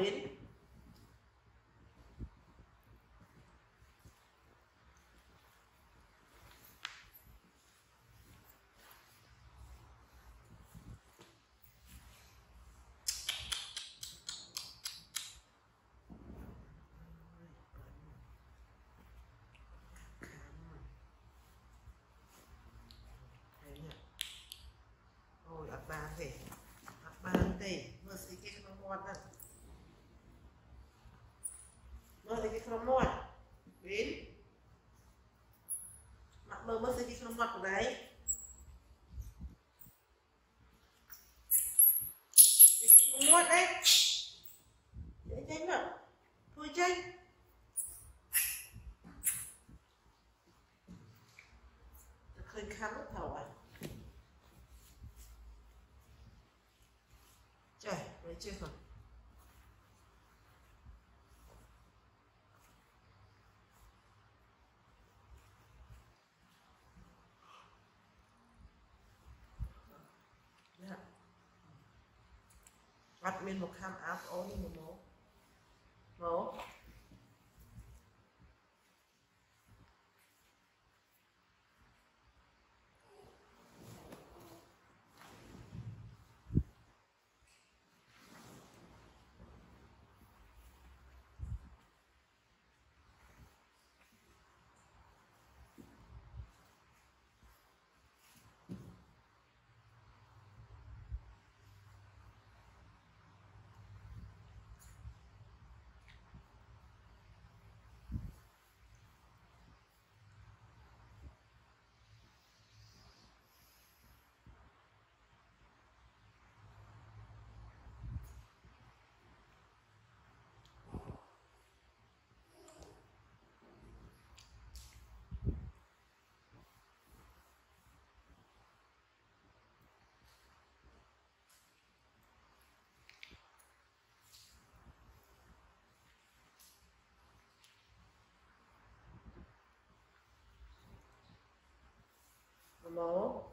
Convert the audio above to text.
đến. Ba ập vật đấy. Cái đấy. Để tranh thôi chanh អត់មានមកខាំអាប់អូនមកមកមក 什么？